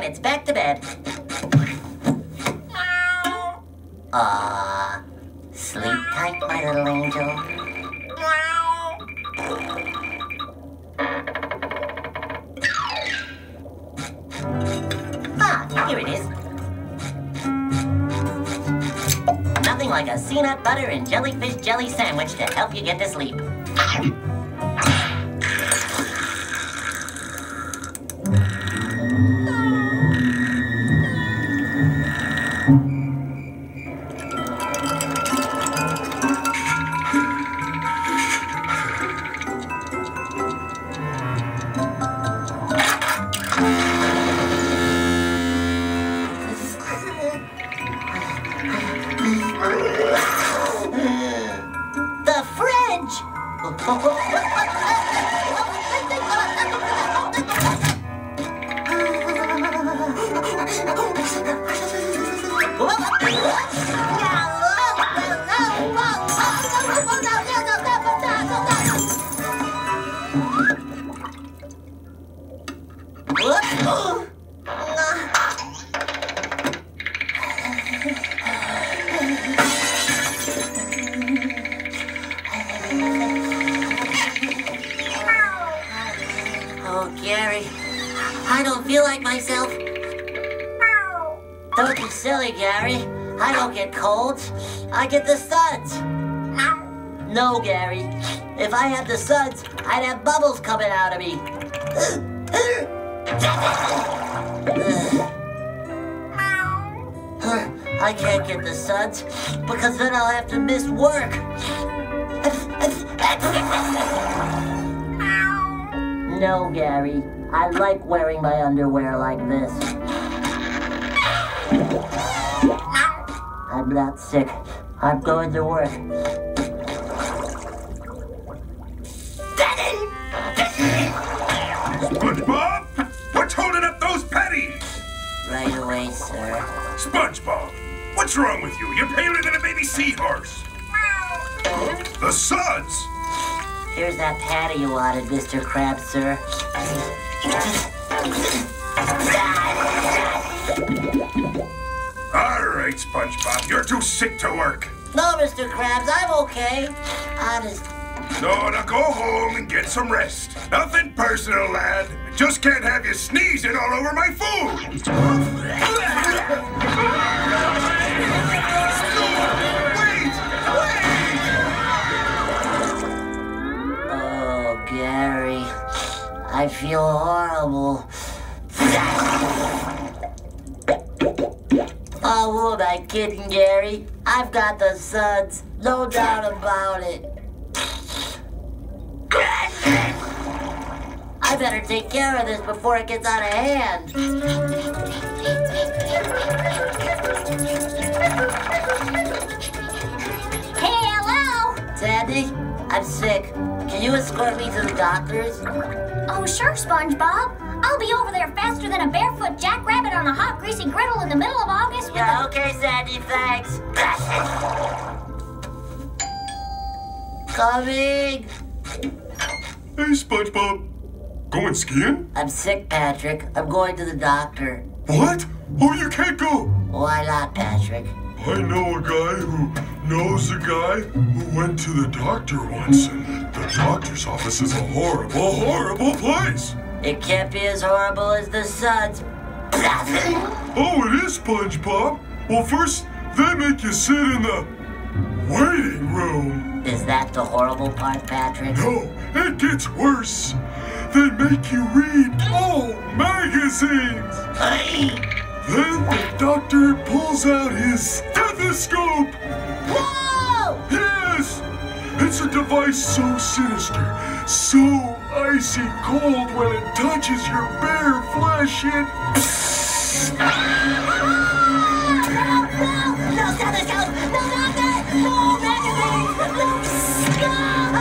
midnight snack, and then it's back to bed. Ah, sleep tight, my little angel. Ah, here it is. Nothing like a peanut butter and jellyfish jelly sandwich to help you get to sleep. The Oh, Gary, I don't feel like myself. Don't be silly, Gary. I don't get colds. I get the suds. No, Gary. If I had the suds, I'd have bubbles coming out of me. I can't get the suds because then I'll have to miss work. No, Gary. I like wearing my underwear like this. I'm not sick. I'm going to work. SpongeBob, what's holding up those patties? Right away, sir. SpongeBob, what's wrong with you? You're paler than a baby seahorse. The suds. Here's that patty you wanted, Mr. Krabs, sir. All right, SpongeBob, you're too sick to work. No, Mr. Krabs, I'm okay. Honest. No, now go home and get some rest. Nothing personal, lad. I just can't have you sneezing all over my food. Gary. I feel horrible. Oh, who am I kidding, Gary? I've got the suds. No doubt about it. I better take care of this before it gets out of hand. Hey, hello! Sandy, I'm sick. Can you escort me to the doctor's? Oh, sure, SpongeBob. I'll be over there faster than a barefoot jackrabbit on a hot, greasy griddle in the middle of August with Yeah, okay, Sandy, thanks. Coming. Hey, SpongeBob. Going skiing? I'm sick, Patrick. I'm going to the doctor. What? Oh, you can't go. Why not, Patrick? I know a guy who knows a guy who went to the doctor once, and the doctor's office is a horrible, horrible place. It can't be as horrible as the suds. Oh, it is SpongeBob. Well, first they make you sit in the waiting room. Is that the horrible part, Patrick? No, it gets worse. They make you read old magazines. Then the doctor pulls out his stethoscope. It's a device so sinister, so icy cold when it touches your bare flesh, it. No stethoscope! No doctor! No magazine! No!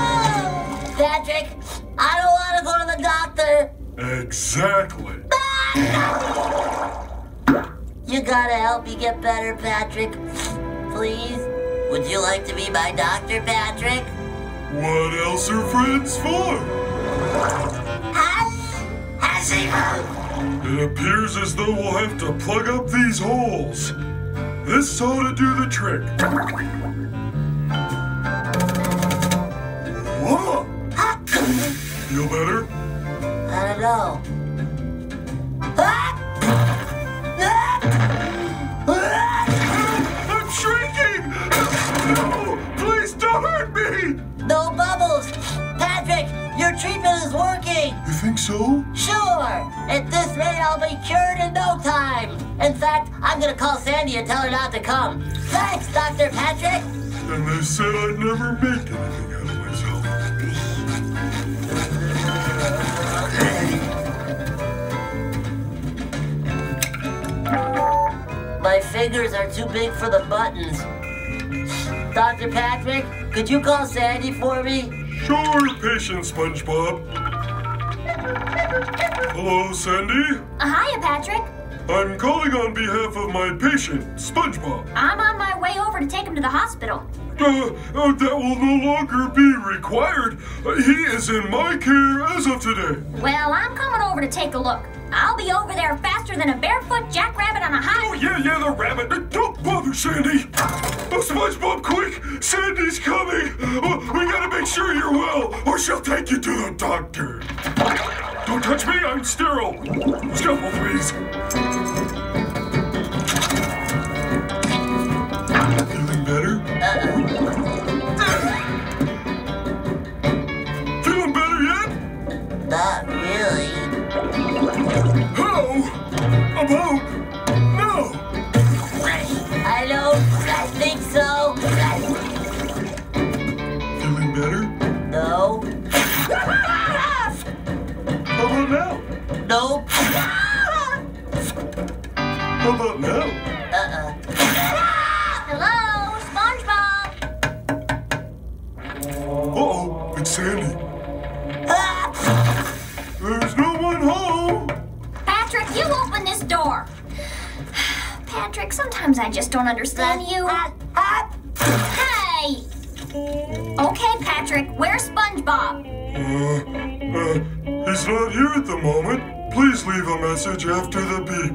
Patrick, I don't want to go to the doctor. Exactly. You gotta help me get better, Patrick. Please? Would you like to be my doctor, Patrick? What else are friends for? Has? It appears as though we'll have to plug up these holes. This ought to do the trick. Whoa! Feel better? I don't know. So? Sure! At this rate, I'll be cured in no time! In fact, I'm gonna call Sandy and tell her not to come. Thanks, Dr. Patrick! And they said I'd never make anything out of myself. My fingers are too big for the buttons. Dr. Patrick, could you call Sandy for me? Sure, patient SpongeBob. Hello, Sandy. Uh, hiya, Patrick. I'm calling on behalf of my patient, SpongeBob. I'm on my way over to take him to the hospital. Uh, uh, that will no longer be required. Uh, he is in my care as of today. Well, I'm coming over to take a look. I'll be over there faster than a barefoot jackrabbit on a high. Oh, yeah, yeah, the rabbit. Uh, Don't bother, Sandy. Oh, SpongeBob, quick! Sandy's coming. Oh, we gotta make sure you're well, or she'll take you to the doctor. Don't touch me, I'm sterile. Scalpel, please. Patrick, sometimes I just don't understand you. Ah, ah. Hey! Okay, Patrick, where's SpongeBob? Uh, uh, he's not here at the moment. Please leave a message after the beep.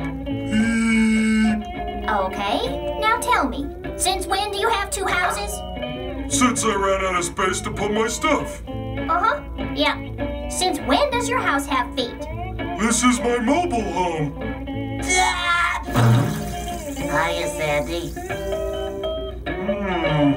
Beep. Okay, now tell me, since when do you have two houses? Since I ran out of space to put my stuff. Uh huh. Yeah. Since when does your house have feet? This is my mobile home. Hiya, Sandy. Hmm.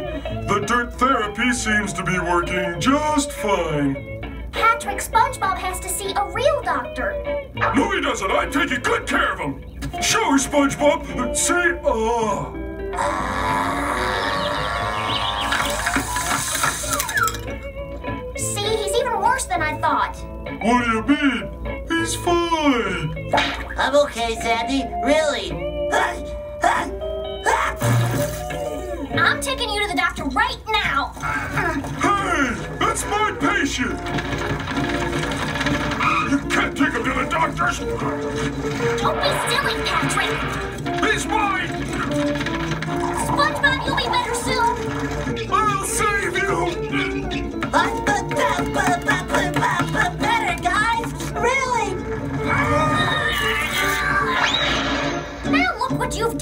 The dirt therapy seems to be working just fine. Patrick, SpongeBob has to see a real doctor. No, he doesn't. I'm taking good care of him. Sure, SpongeBob. Say ah. See, he's even worse than I thought. What do you mean? He's fine. I'm okay, Sandy. Really. Taking you to the doctor right now. Hey, that's my patient. You can't take him to the doctor's. Don't be silly, Patrick. He's mine. SpongeBob, you'll be better soon.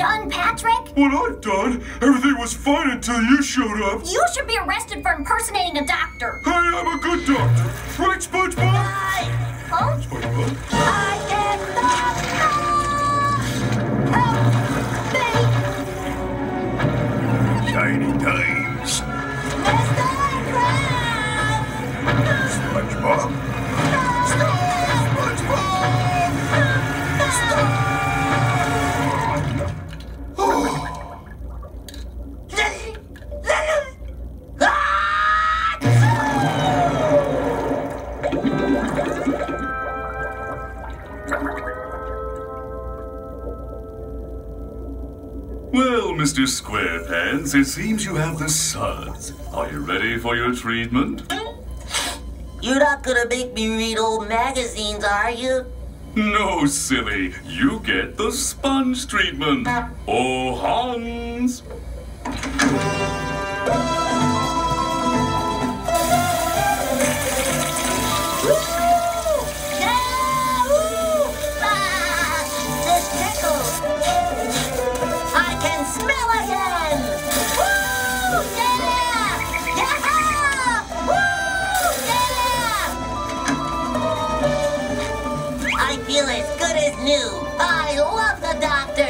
Done, Patrick. What I've done, everything was fine until you showed up. You should be arrested for impersonating a doctor. Hey, I'm a good doctor. Right, SpongeBob? I, Huh? SpongeBob? I cannot. Help me. Shiny times. Mr. Krabs! SpongeBob. Mr. Squarepants, it seems you have the suds. Are you ready for your treatment? You're not gonna make me read old magazines, are you? No, silly. You get the sponge treatment. Uh. Oh, new. I love the doctor.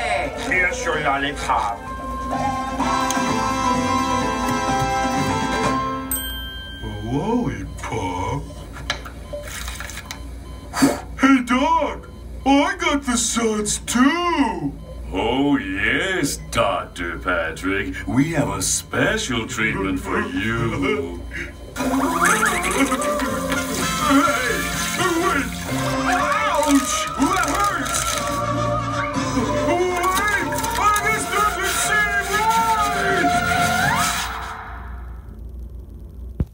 Here's your lollipop. Lollipop? Hey, Doc! Oh, I got the suds too! Oh, yes, Dr. Patrick. We have a special treatment for you. hey! Wait! Ouch!